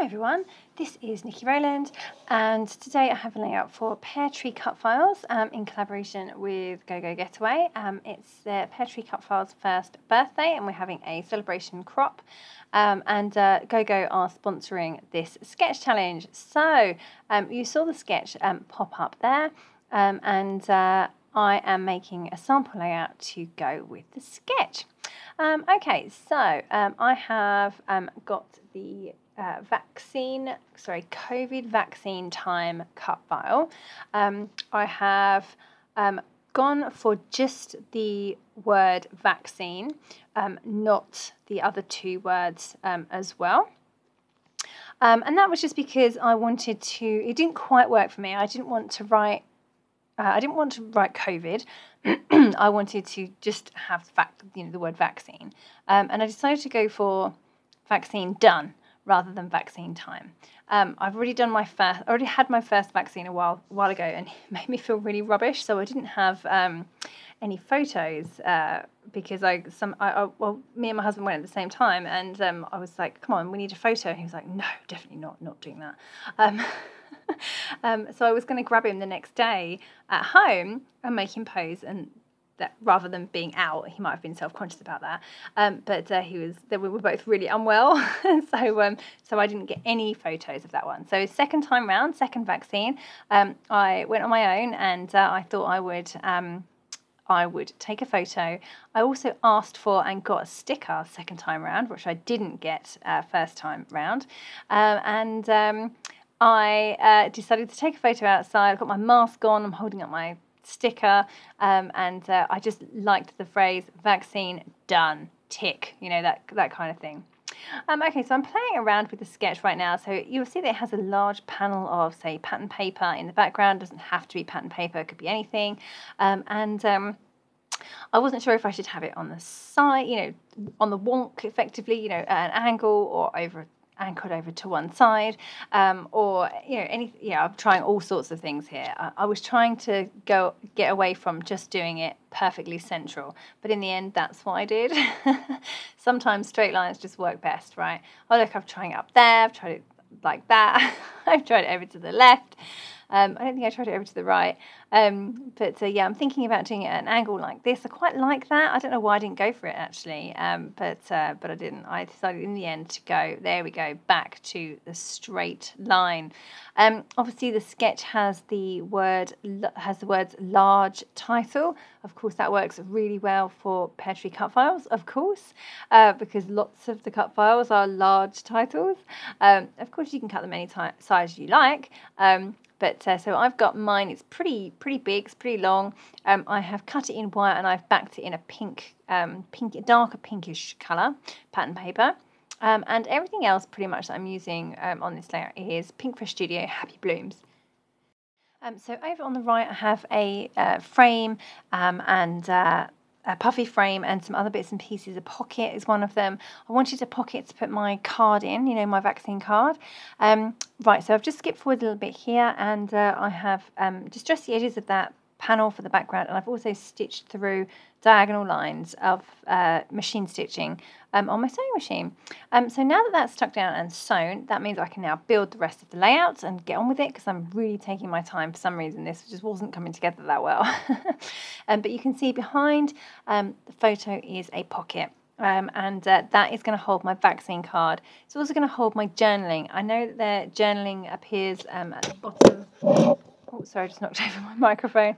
Hi everyone, this is Niki Rowland and today I have a layout for Pear Tree Cut Files um, in collaboration with Go Go Getaway. Um, it's the Pear Tree Cut Files first birthday and we're having a celebration crop um, and uh, Go Go are sponsoring this sketch challenge. So um, you saw the sketch um, pop up there um, and uh, I am making a sample layout to go with the sketch. okay, so I have got the uh, vaccine, sorry, COVID vaccine time cut file. Um, I have um, gone for just the word vaccine, um, not the other two words um, as well. Um, and that was just because I wanted to, it didn't quite work for me. I didn't want to write, uh, I didn't want to write COVID. I wanted to just have the fact, you know, the word vaccine. Um, and I decided to go for vaccine done rather than vaccine time. Um, I've already done my first, already had my first vaccine a while while ago, and it made me feel really rubbish. So I didn't have um, any photos uh, because I some I, I, well me and my husband went at the same time, and um, I was like, "Come on, we need a photo." And he was like, "No, definitely not, not doing that." Um, um, so I was going to grab him the next day at home and make him pose, and that rather than being out, he might have been self conscious about that. Um, but uh, he was, they were both really unwell, so um, so I didn't get any photos of that one. So second time round, second vaccine, um, I went on my own, and uh, I thought I would. Um, I would take a photo. I also asked for and got a sticker second time round, which I didn't get uh, first time round. Um, and um, I uh, decided to take a photo outside. I've got my mask on. I'm holding up my sticker, um, and uh, I just liked the phrase "vaccine done." Tick, you know that that kind of thing. Um, okay, so I'm playing around with the sketch right now. So you'll see that it has a large panel of, say, pattern paper in the background. It doesn't have to be pattern paper; it could be anything. Um, and um, I wasn't sure if I should have it on the side, you know, on the wonk, effectively, you know, at an angle or over anchored over to one side, um, or you know, any. Yeah, I'm trying all sorts of things here. I, I, was trying to go get away from just doing it perfectly central, but in the end, that's what I did. Sometimes straight lines just work best, right? Oh look, I'm trying it up there. I've tried it like that. I've tried it over to the left. Um, I don't think I tried it over to the right. Um, but uh, yeah, I'm thinking about doing it at an angle like this. I quite like that. I don't know why I didn't go for it actually, um, but uh, but I didn't. I decided in the end to go. There we go, back to the straight line. Um, obviously, the sketch has the word has the words large title. Of course, that works really well for Pear Tree cut files. Of course, uh, because lots of the cut files are large titles. Um, of course, you can cut them any size you like. But uh, so I've got mine. It's pretty pretty big. It's pretty long. Um, I have cut it in white and I've backed it in a pink, um, pink, darker pinkish colour pattern paper. Um, and everything else pretty much that I'm using um, on this layer is Pinkfresh Studio Happy Blooms. Um, so over on the right I have a uh, frame um, and uh, a puffy frame and some other bits and pieces. A pocket is one of them. I wanted a pocket to put my card in, you know, my vaccine card. Um, right, so I've just skipped forward a little bit here and uh, I have um, just the edges of that panel for the background and I've also stitched through diagonal lines of uh, machine stitching um, on my sewing machine. Um, so now that that's stuck down and sewn, that means I can now build the rest of the layouts and get on with it because I'm really taking my time. For some reason, this just wasn't coming together that well. um, but you can see behind um, the photo is a pocket. Um, and uh, that is going to hold my vaccine card. It's also going to hold my journaling. I know that the journaling appears um, at the bottom Oh, sorry, I just knocked over my microphone.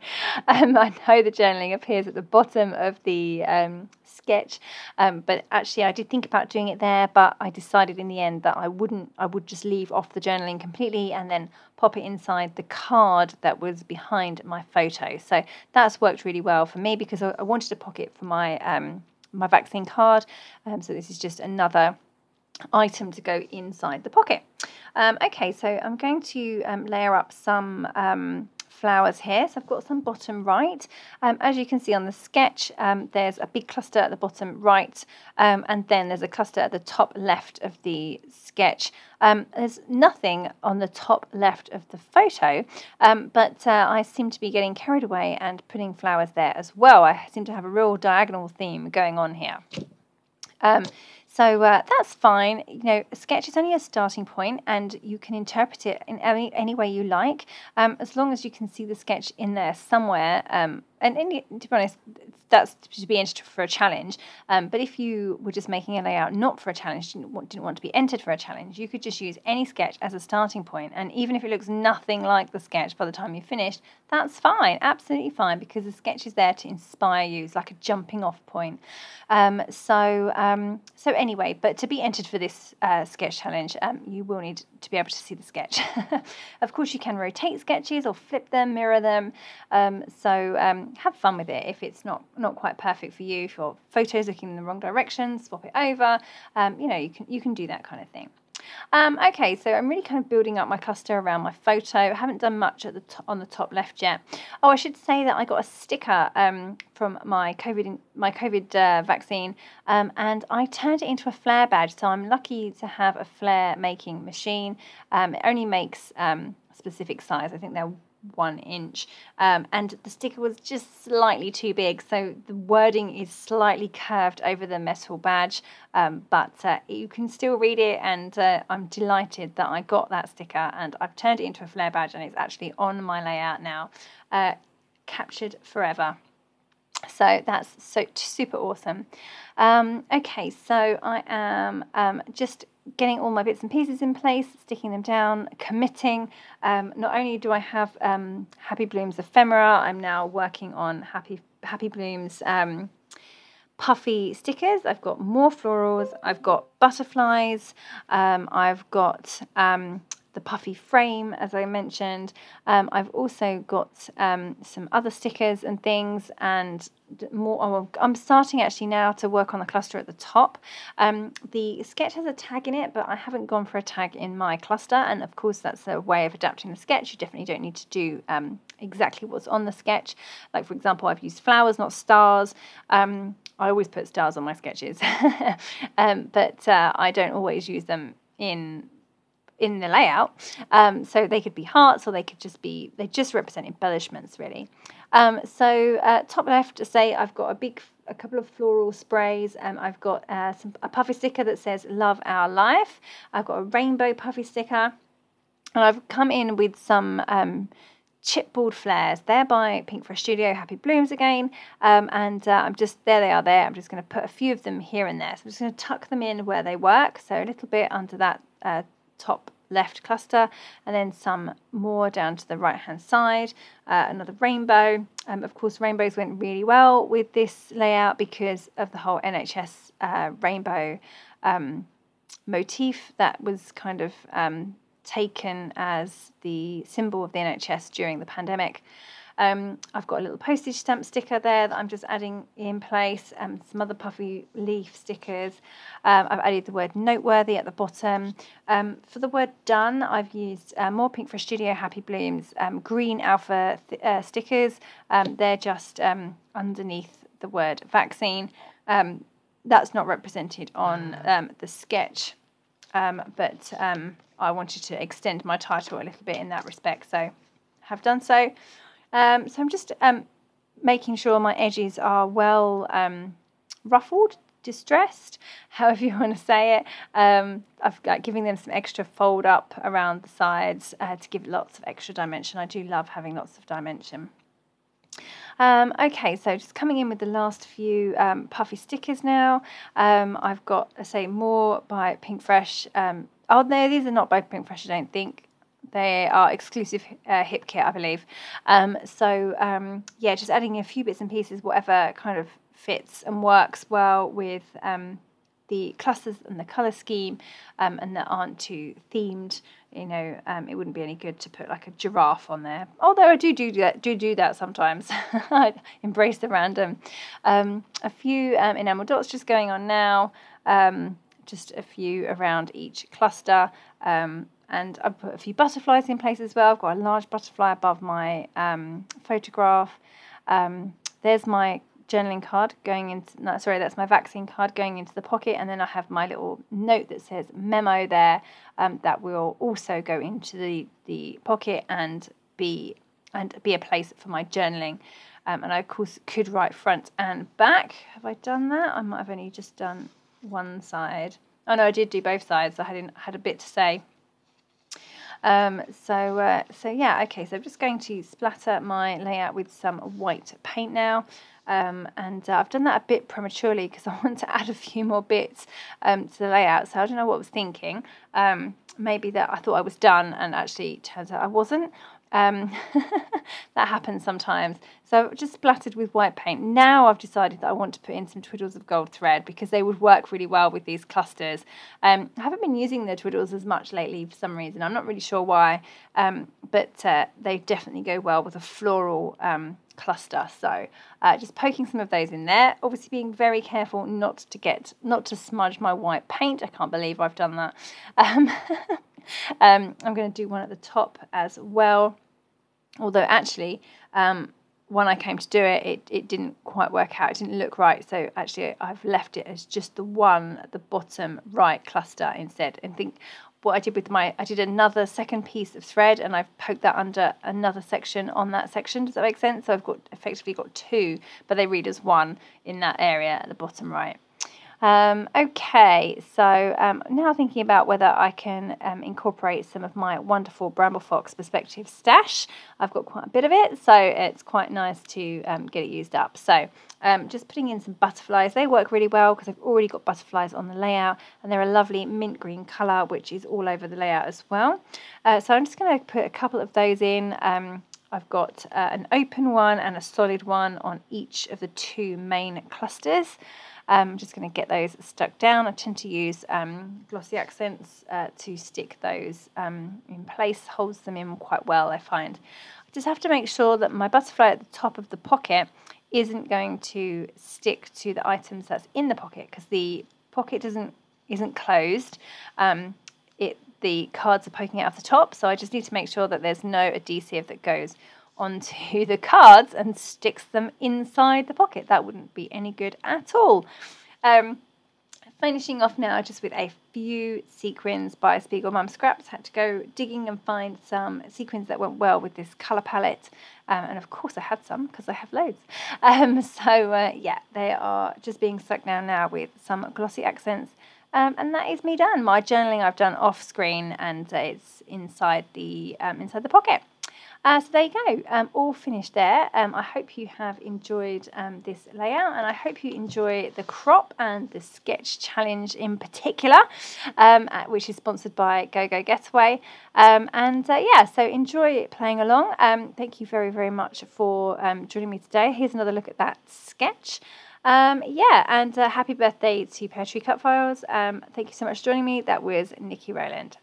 Um, I know the journaling appears at the bottom of the um, sketch, um, but actually I did think about doing it there, but I decided in the end that I wouldn't. I would just leave off the journaling completely and then pop it inside the card that was behind my photo. So that's worked really well for me because I, I wanted a pocket for my um, my vaccine card. Um, so this is just another item to go inside the pocket. Um, okay, so I'm going to um, layer up some um, flowers here. So I've got some bottom right. Um, as you can see on the sketch, um, there's a big cluster at the bottom right, um, and then there's a cluster at the top left of the sketch. there's nothing on the top left of the photo, but uh, I seem to be getting carried away and putting flowers there as well. I seem to have a real diagonal theme going on here. So uh, that's fine. You know, a sketch is only a starting point, and you can interpret it in any, any way you like, um, as long as you can see the sketch in there somewhere. Um, and, to be honest, that's to be entered for a challenge. Um, but if you were just making a layout not for a challenge, didn't want, didn't want to be entered for a challenge, you could just use any sketch as a starting point. And even if it looks nothing like the sketch by the time you've finished, that's fine, absolutely fine, because the sketch is there to inspire you. It's like a jumping off point. Um, so, um, so anyway, but to be entered for this uh, sketch challenge, um, you will need to be able to see the sketch. of course, you can rotate sketches or flip them, mirror them. Um, so um, have fun with it. If it's not not quite perfect for you, if your photo's looking in the wrong direction, swap it over. Um, you know, you can you can do that kind of thing. Um, okay, so I'm really kind of building up my cluster around my photo. I haven't done much at the on the top left yet. Oh, I should say that I got a sticker um, from my COVID my COVID uh, vaccine, um, and I turned it into a flare badge. So I'm lucky to have a flare making machine. Um, it only makes um, specific size. I think they're one inch. Um, and the sticker was just slightly too big so the wording is slightly curved over the metal badge um, but uh, you can still read it and uh, I'm delighted that I got that sticker and I've turned it into a flare badge and it's actually on my layout now. Uh, captured forever so that's so super awesome um, okay so I am um, just getting all my bits and pieces in place, sticking them down, committing. Um, not only do I have um, Happy Blooms ephemera, I'm now working on Happy Happy Blooms um, puffy stickers. I've got more florals. I've got butterflies. Um, I've got um, the puffy frame, as I mentioned. Um, I've also got um, some other stickers and things, and more. Oh, I'm starting actually now to work on the cluster at the top. Um, the sketch has a tag in it, but I haven't gone for a tag in my cluster, and of course that's a way of adapting the sketch. You definitely don't need to do um, exactly what's on the sketch. Like for example, I've used flowers, not stars. Um, I always put stars on my sketches, um, but uh, I don't always use them in in the layout. Um, so they could be hearts or they could just be, they just represent embellishments really. Um, so uh, top left, say I've got a big, a couple of floral sprays. Um, I've got uh, some, a puffy sticker that says love our life. I've got a rainbow puffy sticker. And I've come in with some um, chipboard flares. They're by Pink Fresh Studio, Happy Blooms again. Um, and uh, I'm just, there they are there. I'm just going to put a few of them here and there. So I'm just going to tuck them in where they work. So a little bit under that uh, top left cluster and then some more down to the right hand side uh, another rainbow. Um, of course rainbows went really well with this layout because of the whole NHS uh, rainbow um, motif that was kind of um, taken as the symbol of the NHS during the pandemic um, I've got a little postage stamp sticker there that I'm just adding in place, um, some other puffy leaf stickers. Um, I've added the word noteworthy at the bottom. Um, for the word done, I've used uh, more Pinkfresh Studio Happy Blooms um, green alpha uh, stickers. Um, they're just underneath the word vaccine. that's not represented on the sketch, but I wanted to extend my title a little bit in that respect, so have done so. Um, so I'm just um, making sure my edges are well um, ruffled, distressed, however you want to say it. Um, I've got giving them some extra fold up around the sides uh, to give lots of extra dimension. I do love having lots of dimension. Um, okay, so just coming in with the last few um, puffy stickers now. Um, I've got, say, more by Pink Fresh. Um, oh, no, these are not by Pink Fresh, I don't think. They are exclusive uh, hip kit, I believe. Um, so um, yeah, just adding a few bits and pieces, whatever kind of fits and works well with um, the clusters and the color scheme, um, and that aren't too themed. You know, um, it wouldn't be any good to put like a giraffe on there. Although I do do that, do do that sometimes. I embrace the random. Um, a few enamel dots just going on now. just a few around each cluster. Um, and I've put a few butterflies in place as well. I've got a large butterfly above my um, photograph. Um, there's my journaling card going into, no, sorry, that's my vaccine card going into the pocket. And then I have my little note that says memo there um, that will also go into the, the pocket and be, and be a place for my journaling. Um, and I, of course, could write front and back. Have I done that? I might have only just done one side. Oh no, I did do both sides. I had had a bit to say. Um, so uh, so yeah, okay. So I'm just going to splatter my layout with some white paint now. Um, and uh, I've done that a bit prematurely because I want to add a few more bits um, to the layout. So I don't know what I was thinking. Um, maybe that I thought I was done and actually turns out I wasn't. Um, that happens sometimes. So just splattered with white paint. Now I've decided that I want to put in some twiddles of gold thread because they would work really well with these clusters. Um, I haven't been using the twiddles as much lately for some reason. I'm not really sure why, um, but uh, they definitely go well with a floral um, cluster. So uh, just poking some of those in there. Obviously being very careful not to get, not to smudge my white paint. I can't believe I've done that. Um, um, I'm going to do one at the top as well. Although actually, um, when I came to do it, it, it didn't quite work out. It didn't look right. So actually, I've left it as just the one at the bottom right cluster instead. And think what I did with my, I did another second piece of thread and I've poked that under another section on that section. Does that make sense? So I've got effectively got two, but they read as one in that area at the bottom right. Um, okay, so um, now thinking about whether I can um, incorporate some of my wonderful Bramble Fox perspective stash. I've got quite a bit of it, so it's quite nice to um, get it used up. So um, just putting in some butterflies. They work really well because I've already got butterflies on the layout and they're a lovely mint green colour, which is all over the layout as well. Uh, so I'm just going to put a couple of those in. Um, I've got uh, an open one and a solid one on each of the two main clusters. Um, I'm just going to get those stuck down. I tend to use um, glossy accents uh, to stick those um, in place, holds them in quite well, I find. I just have to make sure that my butterfly at the top of the pocket isn't going to stick to the items that's in the pocket because the pocket doesn't isn't closed. Um, it the cards are poking out of the top, so I just need to make sure that there's no adhesive that goes onto the cards and sticks them inside the pocket. That wouldn't be any good at all. Um, finishing off now just with a few sequins by Spiegel Mum Scraps. Had to go digging and find some sequins that went well with this colour palette. Um, and of course I had some because I have loads. Um, so uh, yeah, they are just being stuck down now with some glossy accents. Um, and that is me done. My journaling I've done off screen and uh, it's inside the um, inside the pocket. Uh, so there you go, um, all finished there. Um, I hope you have enjoyed um, this layout and I hope you enjoy the crop and the sketch challenge in particular, um, which is sponsored by Go Go Getaway. Um, and uh, yeah, so enjoy playing along. Um, thank you very, very much for joining me today. Here's another look at that sketch. Um, yeah, and uh, happy birthday to Pear Tree Cut Files. Um, thank you so much for joining me. That was Niki Rowland.